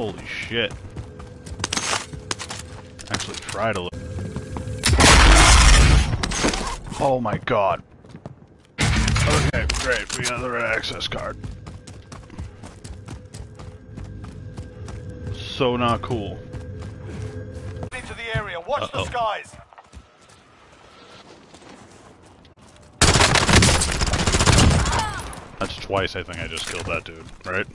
Holy shit. Actually tried a little. Oh my god. Okay, great. We got the red access card. So not cool. Into the area. Watch Uh-oh. the skies. That's twice I think I just killed that dude, right?